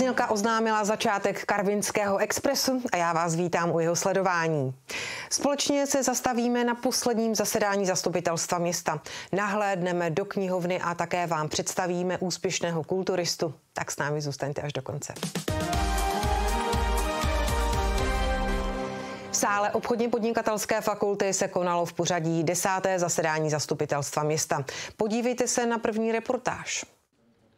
Znělka oznámila začátek Karvinského expresu a já vás vítám u jeho sledování. Společně se zastavíme na posledním zasedání zastupitelstva města. Nahlédneme do knihovny a také vám představíme úspěšného kulturistu. Tak s námi zůstaňte až do konce. V sále obchodně podnikatelské fakulty se konalo v pořadí desáté zasedání zastupitelstva města. Podívejte se na první reportáž.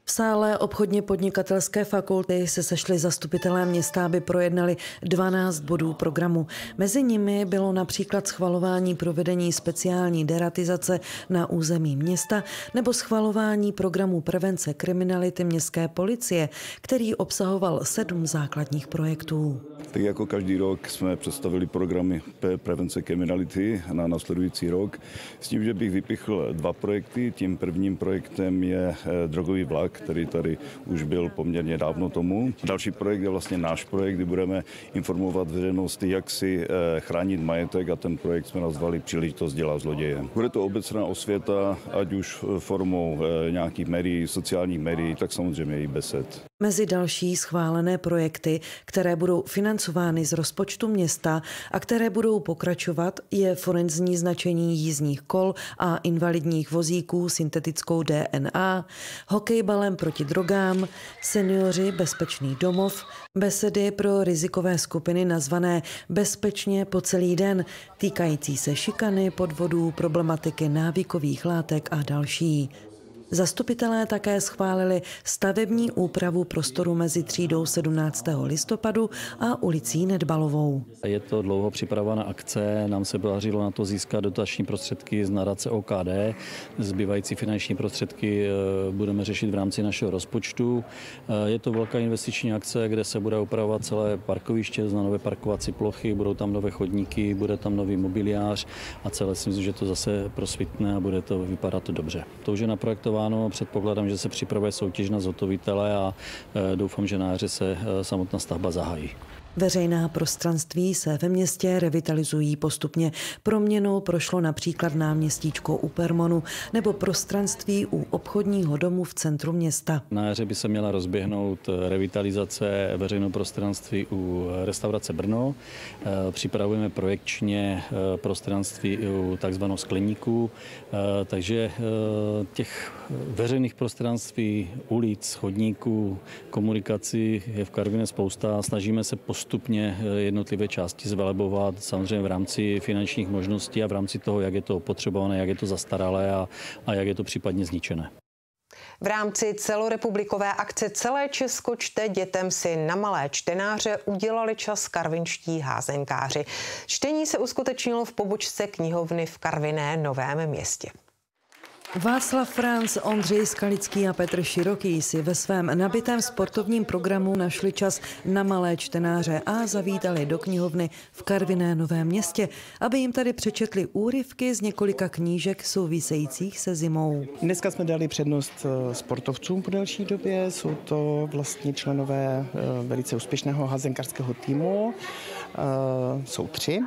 V sále obchodně podnikatelské fakulty se sešli zastupitelé města, aby projednali 12 bodů programu. Mezi nimi bylo například schvalování provedení speciální deratizace na území města nebo schvalování programu prevence kriminality městské policie, který obsahoval sedm základních projektů. Tak jako každý rok jsme představili programy prevence kriminality na nasledující rok. S tím, že bych vypichl dva projekty. Tím prvním projektem je eh, drogový vlak, který tady už byl poměrně dávno tomu. Další projekt je vlastně náš projekt, kdy budeme informovat veřejnost, jak si eh, chránit majetek a ten projekt jsme nazvali Příležitost dělat zloděje. Bude to obecná osvěta, ať už formou eh, nějakých médií, sociálních médií, tak samozřejmě i besed. Mezi další schválené projekty, které budou financovány z rozpočtu města a které budou pokračovat, je forenzní značení jízdních kol a invalidních vozíků syntetickou DNA, hokejbalem proti drogám, seniori bezpečný domov, besedy pro rizikové skupiny nazvané Bezpečně po celý den, týkající se šikany, podvodů, problematiky návykových látek a další. Zastupitelé také schválili stavební úpravu prostoru mezi třídou 17. listopadu a ulicí Nedbalovou. Je to dlouho připravovaná akce, nám se podařilo na to získat dotační prostředky z nadace OKD. Zbývající finanční prostředky eh, budeme řešit v rámci našeho rozpočtu. Eh, je to velká investiční akce, kde se bude upravovat celé parkoviště, na nové parkovací plochy, budou tam nové chodníky, bude tam nový mobiliář a celé si myslím, že to zase prosvitne a bude to vypadat dobře. To už je naprojektováno realizováno. Předpokládám, že se připravuje soutěž na zhotovitele a e, doufám, že na jaře se e, samotná stavba zahájí. Veřejná prostranství se ve městě revitalizují postupně. Proměnou prošlo například náměstíčko u Permonu nebo prostranství u obchodního domu v centru města. Na jaře by se měla rozběhnout revitalizace veřejného prostranství u restaurace Brno. Eh, připravujeme projekčně eh, prostranství u takzvanou skleníku, eh, takže těch veřejných prostranství, ulic, chodníků, komunikací je v Karvině spousta. Snažíme se postupně postupně eh, jednotlivé části zvelebovat, samozřejmě v rámci finančních možností a v rámci toho, jak je to opotřebované, jak je to zastaralé a, a jak je to případně zničené. V rámci celorepublikové akce Celé Česko čte dětem si na malé čtenáře udělali čas karvinští házenkáři. Čtení se uskutečnilo v pobočce knihovny v Karviné Novém městě. Václav Franc, Ondřej Skalický a Petr Široký si ve svém nabitém sportovním programu našli čas na malé čtenáře a zavítali do knihovny v Karviné Novém městě, aby jim tady přečetli úryvky z několika knížek souvisejících se zimou. Dneska jsme dali přednost eh, sportovcům po delší době. Jsou to vlastně členové eh, velice úspěšného hazenkarského týmu. Eh, jsou tři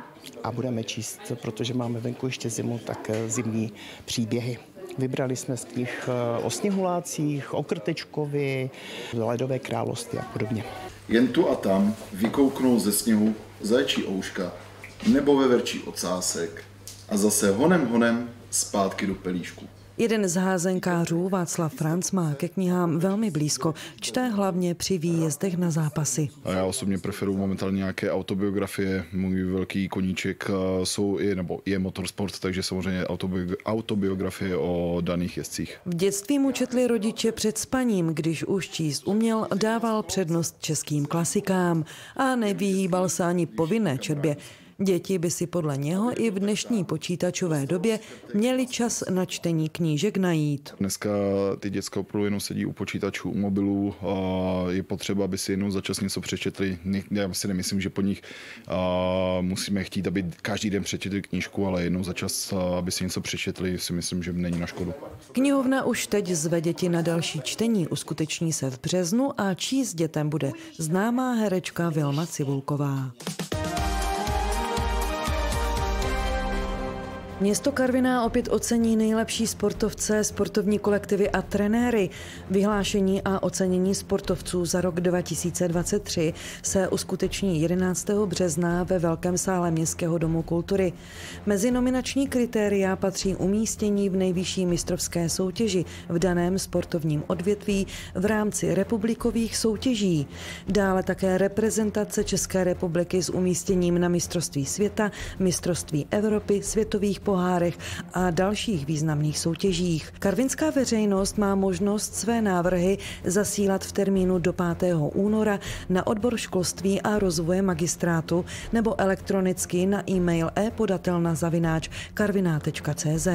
a budeme číst, protože máme venku ještě zimu, tak zimní příběhy. Vybrali jsme z knih eh, o sněhulácích, o Krtečkovi, Ledové království a podobně. Jen tu a tam vykouknou ze sněhu zajčí ouška nebo veverčí ocásek a zase honem honem zpátky do pelíšku. Jeden z házenkářů, Václav Franc, má ke knihám velmi blízko. Čte hlavně při výjezdech na zápasy. A já osobně preferuji momentálně nějaké autobiografie. Můj velký koníček eh, jsou i, nebo je motorsport, takže samozřejmě autobiografie o daných jezdcích. V dětství mu četli rodiče před spaním, když už číst uměl, dával přednost českým klasikám a nevyhýbal se ani povinné četbě. Děti by si podle něho i v dnešní počítačové době měli čas na čtení knížek najít. Dneska ty opravdu jenom sedí u počítačů, u mobilů a je potřeba, aby si jednou za čas něco přečetli. Já si nemyslím, že po nich musíme chtít, aby každý den přečetli knížku, ale jednou za čas, aby si něco přečetli, si myslím, že není na škodu. Knihovna už teď zve děti na další čtení. Uskuteční se v březnu a číst dětem bude známá herečka Vilma Cibulková. Město Karviná opět ocení nejlepší sportovce, sportovní kolektivy a trenéry. Vyhlášení a ocenění sportovců za rok 2023 se uskuteční 11. března ve Velkém sále Městského domu kultury. Mezi nominační kritéria patří umístění v nejvyšší mistrovské soutěži v daném sportovním odvětví v rámci republikových soutěží. Dále také reprezentace České republiky s umístěním na mistrovství světa, mistrovství Evropy, světových pohárech a dalších významných soutěžích. Karvinská veřejnost má možnost své návrhy zasílat v termínu do 5. února na odbor školství a rozvoje magistrátu nebo elektronicky na e-mail e-podatelna zavináč karviná.cz.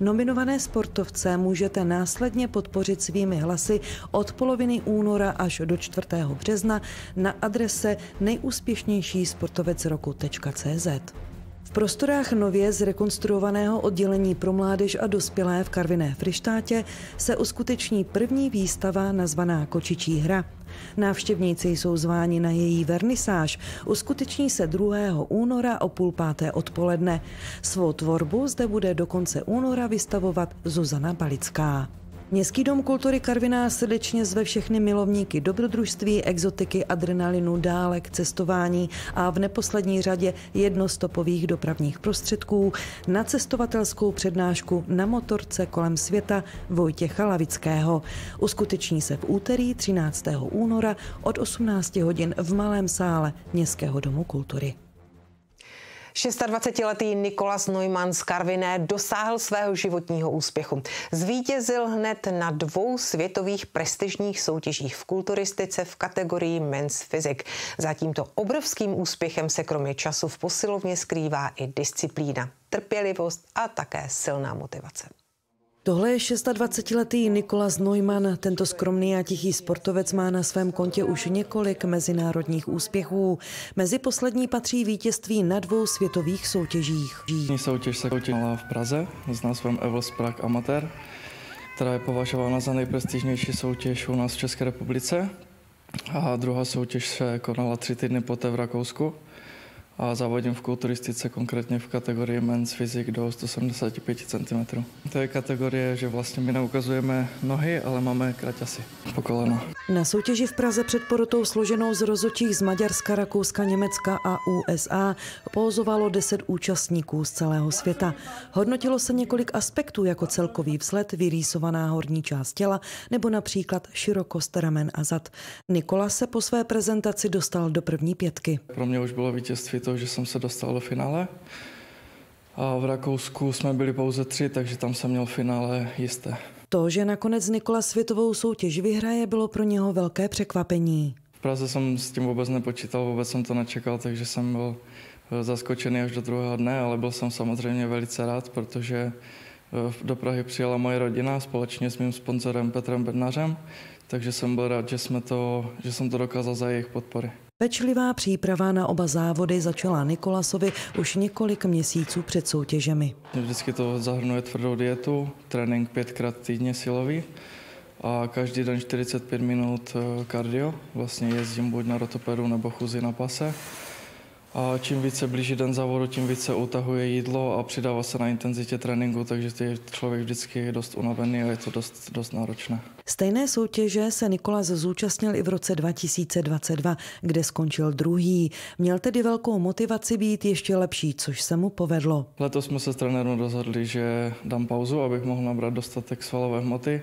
Nominované sportovce můžete následně podpořit svými hlasy od poloviny února až do 4. března na adrese nejúspěšnější sportovec roku.cz. V prostorách nově zrekonstruovaného oddělení pro mládež a dospělé v Karviné Frištátě se uskuteční první výstava nazvaná Kočičí hra. Návštěvníci jsou zváni na její vernisáž. Uskuteční se 2. února o půl páté odpoledne. Svou tvorbu zde bude do konce února vystavovat Zuzana Balická. Městský dom kultury Karviná srdečně zve všechny milovníky dobrodružství, exotiky, adrenalinu, dálek, cestování a v neposlední řadě jednostopových dopravních prostředků na cestovatelskou přednášku na motorce kolem světa Vojtěcha Lavického. Uskuteční se v úterý 13. února od 18 hodin v Malém sále Městského domu kultury. 26-letý Nikolas Neumann z Karviné dosáhl svého životního úspěchu. Zvítězil hned na dvou světových prestižních soutěžích v kulturistice v kategorii Men's Physics. Za tímto obrovským úspěchem se kromě času v posilovně skrývá i disciplína, trpělivost a také silná motivace. Tohle je 26-letý Nikolas Neumann. Tento skromný a tichý sportovec má na svém kontě už několik mezinárodních úspěchů. Mezi poslední patří vítězství na dvou světových soutěžích. Soutěž se končila v Praze s názvem Evels Prague Amateur, která je považována za nejprestižnější soutěž u nás v České republice. A druhá soutěž se konala tři týdny poté v Rakousku a závodím v kulturistice, konkrétně v kategorii Men's Physique do 175 cm. To je kategorie, že vlastně my neukazujeme nohy, ale máme kraťasy po koleno. Na soutěži v Praze před porotou složenou z rozočích z Maďarska, Rakouska, Německa a USA pozovalo 10 účastníků z celého světa. Hodnotilo se několik aspektů, jako celkový vzhled, vyrýsovaná horní část těla nebo například širokost ramen a zad. Nikola se po své prezentaci dostal do první pětky. Pro mě už bylo vítězství to, to, že jsem se dostal do finále. A v Rakousku jsme byli pouze tři, takže tam jsem měl finále jisté. To, že nakonec Nikola světovou soutěž vyhraje, bylo pro něho velké překvapení. V Praze jsem s tím vůbec nepočítal, vůbec jsem to nečekal, takže jsem byl eh, zaskočený až do druhého dne, ale byl jsem samozřejmě velice rád, protože do Prahy přijela moje rodina společně s mým sponzorem Petrem Bednařem, takže jsem byl rád, že, jsme to, že jsem to dokázal za jejich podpory. Pečlivá příprava na oba závody začala Nikolasovi už několik měsíců před soutěžemi. Vždycky to zahrnuje tvrdou dietu, trénink pětkrát týdně silový a každý den 45 minut eh, kardio. Vlastně jezdím buď na rotopedu nebo chůzi na pase. A čím více blíží den závodu, tím více utahuje jídlo a přidává se na intenzitě tréninku, takže je člověk vždycky dost unavený a je to dost, dost náročné. Stejné soutěže se Nikolas zúčastnil i v roce 2022, kde skončil druhý. Měl tedy velkou motivaci být ještě lepší, což se mu povedlo. Letos jsme se s trenérem rozhodli, že dám pauzu, abych mohl nabrat dostatek svalové hmoty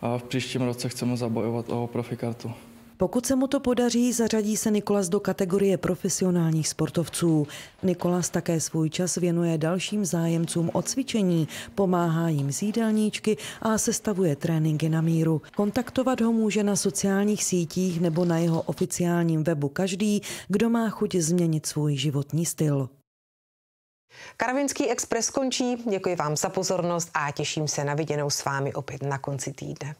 a v příštím roce chceme zabojovat o profikartu. Pokud se mu to podaří, zařadí se Nikolas do kategorie profesionálních sportovců. Nikolas také svůj čas věnuje dalším zájemcům o cvičení, pomáhá jim z jídelníčky a sestavuje tréninky na míru. Kontaktovat ho může na sociálních sítích nebo na jeho oficiálním webu každý, kdo má chuť změnit svůj životní styl. Karvinský Express končí. Děkuji vám za pozornost a těším se na viděnou s vámi opět na konci týdne.